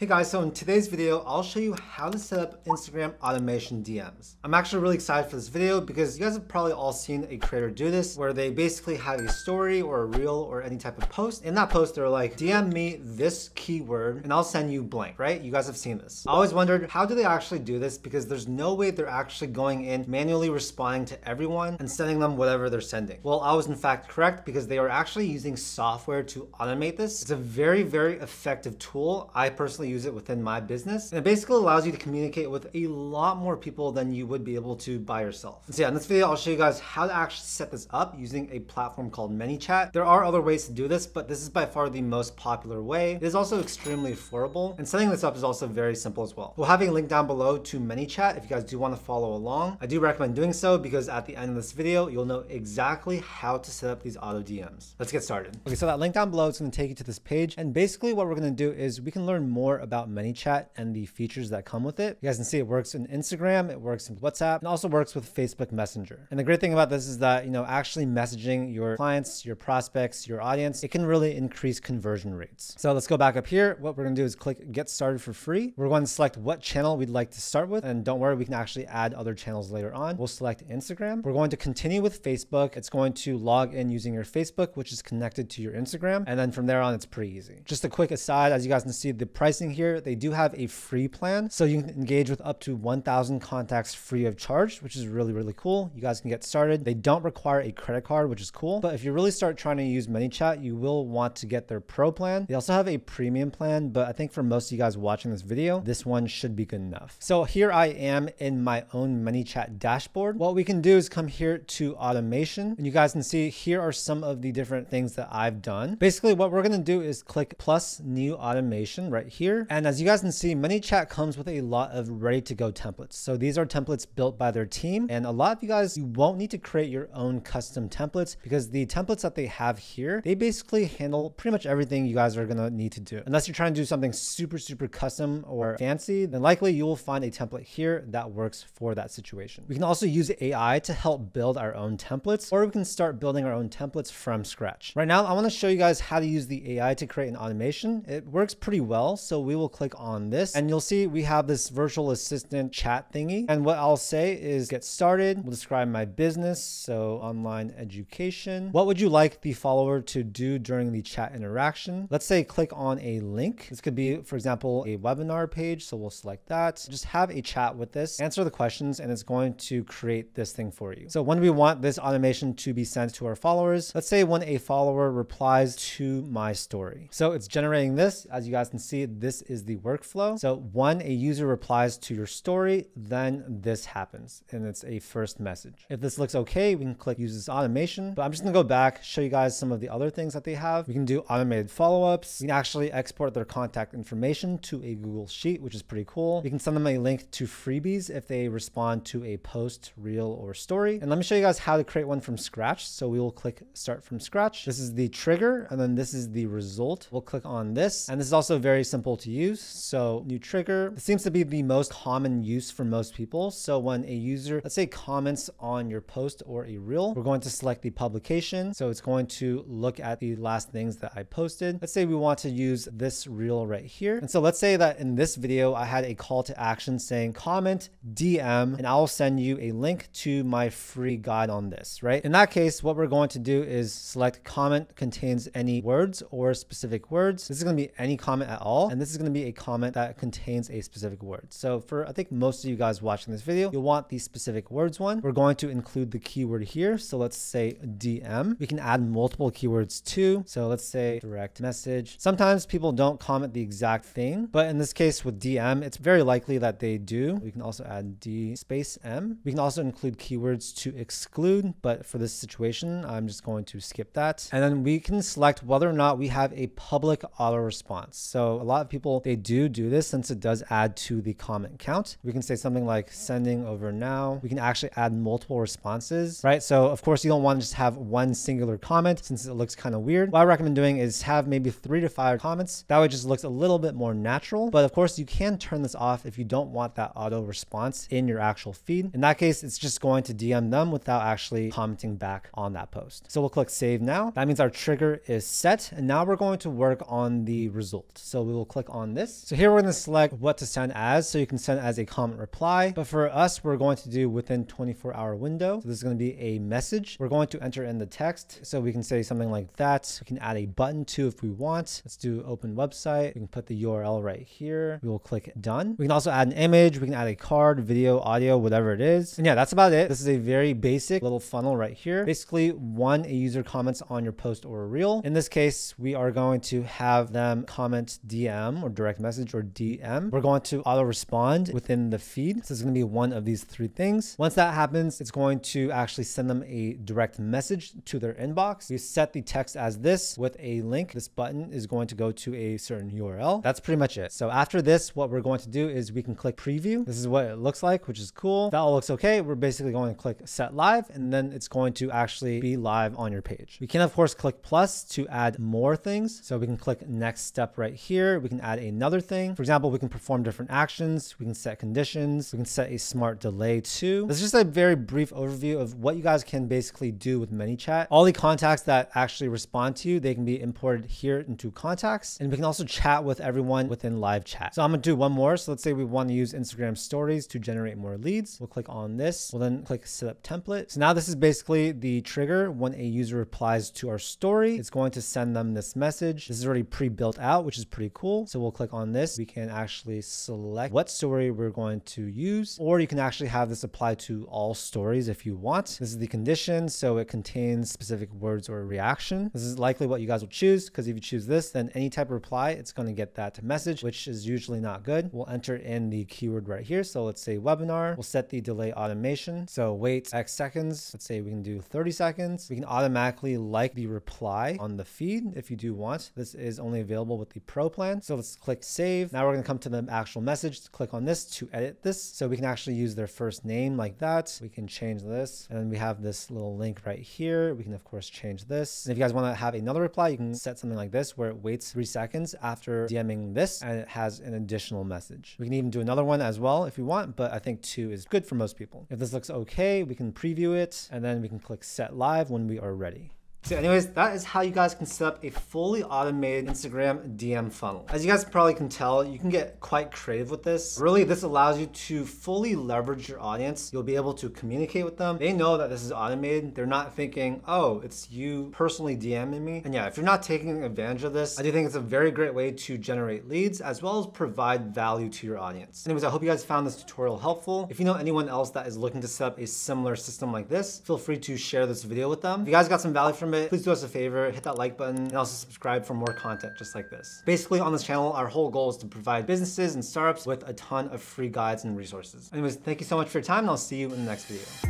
Hey guys, so in today's video, I'll show you how to set up Instagram automation DMs. I'm actually really excited for this video because you guys have probably all seen a creator do this where they basically have a story or a reel or any type of post. In that post, they're like, DM me this keyword and I'll send you blank, right? You guys have seen this. I always wondered, how do they actually do this? Because there's no way they're actually going in manually responding to everyone and sending them whatever they're sending. Well, I was in fact correct because they are actually using software to automate this. It's a very, very effective tool. I personally use it within my business. And it basically allows you to communicate with a lot more people than you would be able to by yourself. So yeah, in this video, I'll show you guys how to actually set this up using a platform called ManyChat. There are other ways to do this, but this is by far the most popular way. It is also extremely affordable, and setting this up is also very simple as well. We'll have a link down below to ManyChat if you guys do want to follow along. I do recommend doing so because at the end of this video, you'll know exactly how to set up these auto DMs. Let's get started. Okay, so that link down below is going to take you to this page, and basically what we're going to do is we can learn more about ManyChat and the features that come with it. You guys can see it works in Instagram, it works in WhatsApp, and also works with Facebook Messenger. And the great thing about this is that, you know, actually messaging your clients, your prospects, your audience, it can really increase conversion rates. So let's go back up here. What we're gonna do is click get started for free. We're going to select what channel we'd like to start with. And don't worry, we can actually add other channels later on. We'll select Instagram. We're going to continue with Facebook. It's going to log in using your Facebook, which is connected to your Instagram. And then from there on, it's pretty easy. Just a quick aside, as you guys can see the pricing here, they do have a free plan. So you can engage with up to 1000 contacts free of charge, which is really, really cool. You guys can get started. They don't require a credit card, which is cool. But if you really start trying to use ManyChat, you will want to get their pro plan. They also have a premium plan, but I think for most of you guys watching this video, this one should be good enough. So here I am in my own ManyChat dashboard. What we can do is come here to automation and you guys can see here are some of the different things that I've done. Basically what we're going to do is click plus new automation right here. And as you guys can see, ManyChat comes with a lot of ready to go templates. So these are templates built by their team. And a lot of you guys, you won't need to create your own custom templates because the templates that they have here, they basically handle pretty much everything you guys are going to need to do. Unless you're trying to do something super, super custom or fancy, then likely you will find a template here that works for that situation. We can also use AI to help build our own templates, or we can start building our own templates from scratch. Right now, I want to show you guys how to use the AI to create an automation. It works pretty well. So we will click on this and you'll see we have this virtual assistant chat thingy. And what I'll say is get started. We'll describe my business. So online education. What would you like the follower to do during the chat interaction? Let's say click on a link. This could be, for example, a webinar page. So we'll select that. Just have a chat with this, answer the questions, and it's going to create this thing for you. So when we want this automation to be sent to our followers, let's say when a follower replies to my story. So it's generating this. As you guys can see, this is the workflow. So when a user replies to your story, then this happens and it's a first message. If this looks okay, we can click use this automation, but I'm just gonna go back, show you guys some of the other things that they have. We can do automated follow-ups. We can actually export their contact information to a Google Sheet, which is pretty cool. We can send them a link to freebies if they respond to a post, reel, or story. And let me show you guys how to create one from scratch. So we will click start from scratch. This is the trigger, and then this is the result. We'll click on this, and this is also very simple to use. So new trigger. Seems to be the most common use for most people. So when a user, let's say comments on your post or a reel, we're going to select the publication. So it's going to look at the last things that I posted. Let's say we want to use this reel right here. And so let's say that in this video, I had a call to action saying comment, DM, and I'll send you a link to my free guide on this, right? In that case, what we're going to do is select comment contains any words or specific words. This is going to be any comment at all. And this is going to be a comment that contains a specific word. So for, I think most of you guys watching this video, you'll want the specific words one. We're going to include the keyword here. So let's say DM. We can add multiple keywords too. So let's say direct message. Sometimes people don't comment the exact thing, but in this case with DM, it's very likely that they do. We can also add D space M. We can also include keywords to exclude, but for this situation, I'm just going to skip that. And then we can select whether or not we have a public auto response. So a lot of people, they do do this since it does add to the comment count. We can say something like sending over now. We can actually add multiple responses, right? So of course you don't want to just have one singular comment since it looks kind of weird. What I recommend doing is have maybe three to five comments. That way just looks a little bit more natural. But of course you can turn this off if you don't want that auto response in your actual feed. In that case, it's just going to DM them without actually commenting back on that post. So we'll click save now. That means our trigger is set. And now we're going to work on the result. So we will click on this. So here we're going to select what to send as. So you can send as a comment reply. But for us, we're going to do within 24 hour window. So this is going to be a message. We're going to enter in the text. So we can say something like that. We can add a button too if we want. Let's do open website. We can put the URL right here. We will click done. We can also add an image. We can add a card, video, audio, whatever it is. And yeah, that's about it. This is a very basic little funnel right here. Basically, one, a user comments on your post or a reel. In this case, we are going to have them comment DM or direct message or DM. We're going to auto respond within the feed. So it's going to be one of these three things. Once that happens, it's going to actually send them a direct message to their inbox. We set the text as this with a link. This button is going to go to a certain URL. That's pretty much it. So after this, what we're going to do is we can click preview. This is what it looks like, which is cool. That all looks okay. We're basically going to click set live and then it's going to actually be live on your page. We can of course click plus to add more things. So we can click next step right here. We can add another thing. For example, we can perform different actions. We can set conditions. We can set a smart delay too. This is just a very brief overview of what you guys can basically do with ManyChat. All the contacts that actually respond to you, they can be imported here into contacts. And we can also chat with everyone within live chat. So I'm gonna do one more. So let's say we want to use Instagram stories to generate more leads. We'll click on this. We'll then click set up template. So now this is basically the trigger when a user replies to our story. It's going to send them this message. This is already pre-built out, which is pretty cool. So we'll click on this. We can actually select what story we're going to use, or you can actually have this apply to all stories if you want. This is the condition. So it contains specific words or reaction. This is likely what you guys will choose because if you choose this, then any type of reply, it's going to get that message, which is usually not good. We'll enter in the keyword right here. So let's say webinar. We'll set the delay automation. So wait X seconds. Let's say we can do 30 seconds. We can automatically like the reply on the feed if you do want. This is only available with the pro plan. So let's click save. Now we're going to come to the actual message. Click on this to edit this. So we can actually use their first name like that. We can change this. And then we have this little link right here. We can of course change this. And if you guys want to have another reply, you can set something like this where it waits three seconds after DMing this and it has an additional message. We can even do another one as well if we want, but I think two is good for most people. If this looks okay, we can preview it and then we can click set live when we are ready. So anyways, that is how you guys can set up a fully automated Instagram DM funnel. As you guys probably can tell, you can get quite creative with this. Really, this allows you to fully leverage your audience. You'll be able to communicate with them. They know that this is automated. They're not thinking, oh, it's you personally DMing me. And yeah, if you're not taking advantage of this, I do think it's a very great way to generate leads as well as provide value to your audience. Anyways, I hope you guys found this tutorial helpful. If you know anyone else that is looking to set up a similar system like this, feel free to share this video with them. If you guys got some value from from it, please do us a favor, hit that like button and also subscribe for more content just like this. Basically on this channel, our whole goal is to provide businesses and startups with a ton of free guides and resources. Anyways, thank you so much for your time and I'll see you in the next video.